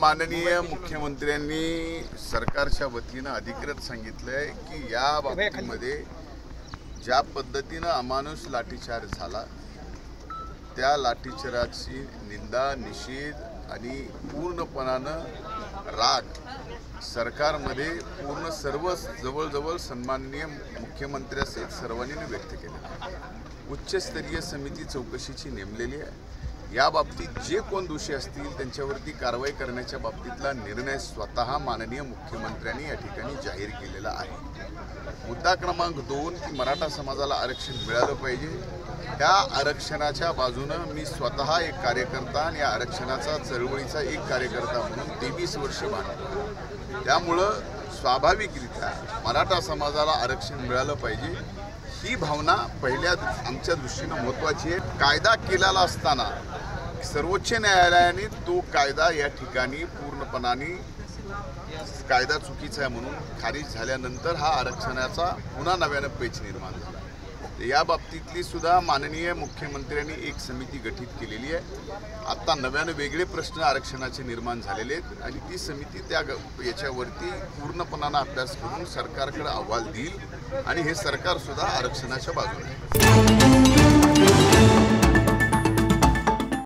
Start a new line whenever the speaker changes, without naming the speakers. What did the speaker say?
माननीय मुख्यमंत्र्यांनी सरकारच्या वतीनं अधिकृत सांगितलंय की या बाबतीमध्ये ज्या पद्धतीनं अमानुष लाठीचार्ज झाला त्या लाठीचाराची निंदा निषेध आणि पूर्णपणानं राग सरकारमध्ये पूर्ण सर्व जवळजवळ सन्माननीय मुख्यमंत्र्यासहित सर्वांनी व्यक्त केले उच्चस्तरीय समिती चौकशीची नेमलेली आहे. या बाबतीत जे कोण दोषी असतील त्यांच्यावरती कारवाई करण्याच्या बाबतीतला निर्णय स्वतः माननीय मुख्यमंत्र्यांनी या ठिकाणी जाहीर केलेला आहे. मुद्दा क्रमांक दोन की मराठा समाजाला आरक्षण मिळालं पाहिजे. त्या आरक्षणाच्या बाजूनं मी स्वतः एक कार्यकर्ता आणि या आरक्षणाचा चळवळीचा एक कार्यकर्ता म्हणून तेवीस वर्ष बांधतो त्यामुळं स्वाभाविकरित्या मराठा समाजाला आरक्षण मिळालं पाहिजे ही भावना पहिल्या आमच्या दृष्टीनं महत्त्वाची आहे. कायदा केलेला असताना सर्वोच्च न्यायालयाने तो कायदा या ठिकाणी पूर्णपणाने कायदा चुकीचा आहे म्हणून खारिज झाल्यानंतर हा आरक्षणाचा पुन्हा नव्यानं पेच निर्माण झाला. या बाबतीतली सुद्धा माननीय मुख्यमंत्र्यांनी एक समिती गठीत केलेली आहे. आत्ता नव्यानं वेगळे प्रश्न आरक्षणाचे निर्माण झालेले आहेत आणि ती समिती त्या ग- याच्यावरती पूर्णपणानं अभ्यास करून सरकारकडे अहवाल देईल आणि हे सरकारसुद्धा आरक्षणाच्या बाजूने आहे.